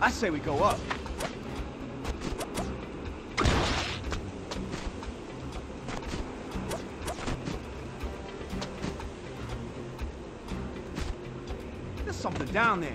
I say we go up. There's something down there.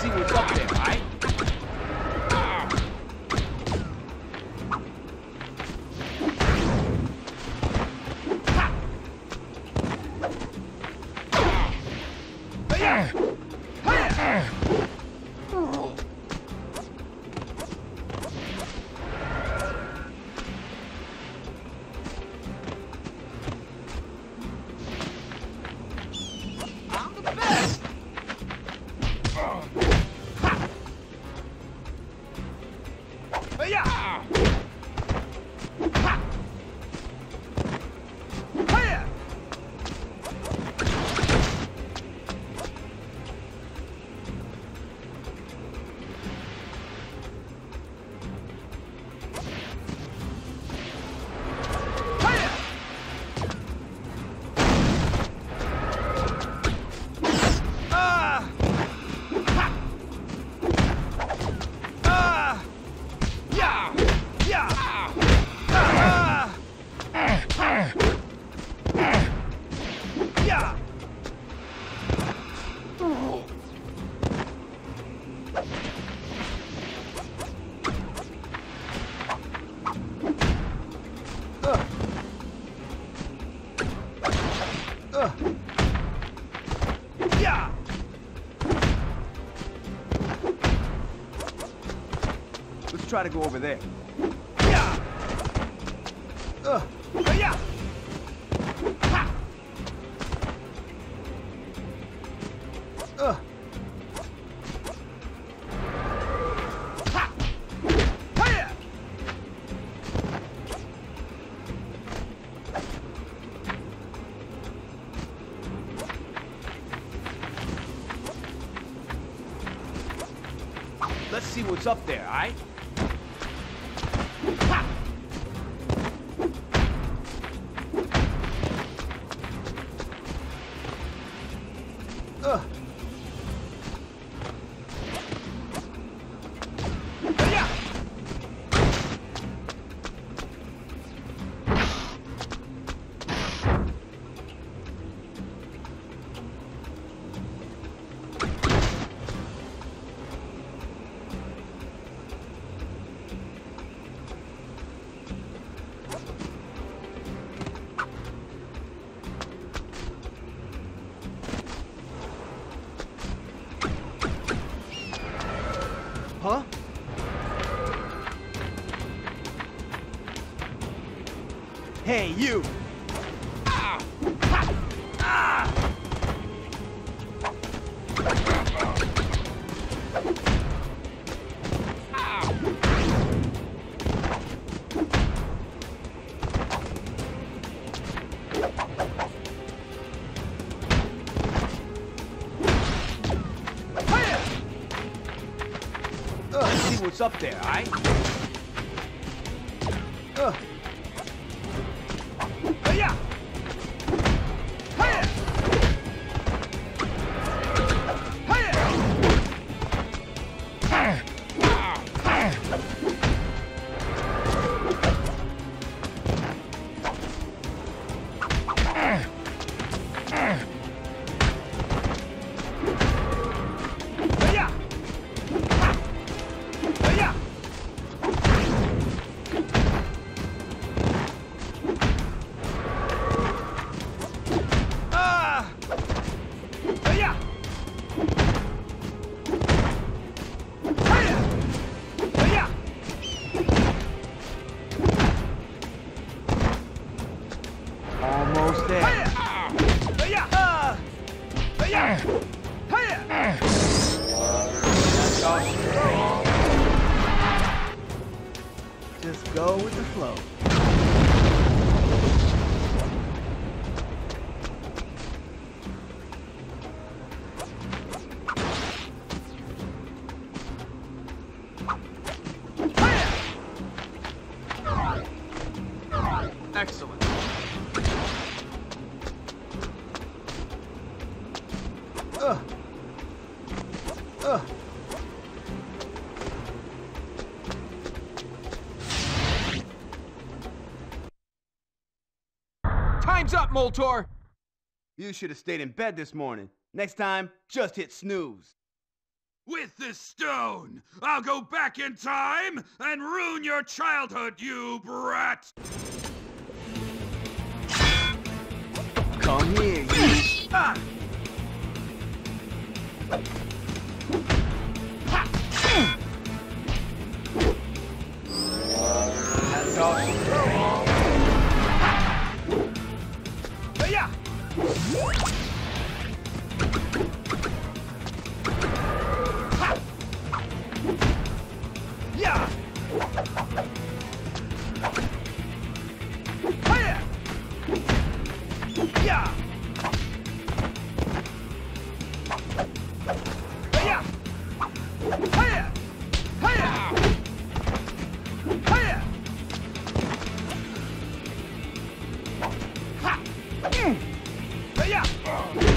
See what's up there, alright? Try to go over there. Yeah! Ugh. Yeah! Ha! See what's up there, alright? Ha! Ugh. Huh? Hey, you! What's up there, alright? The flow. Excellent. Ugh. Ugh. Up, Moltor! You should have stayed in bed this morning. Next time, just hit snooze. With this stone, I'll go back in time and ruin your childhood, you brat! Come here, you. Ah! Ha! Mm!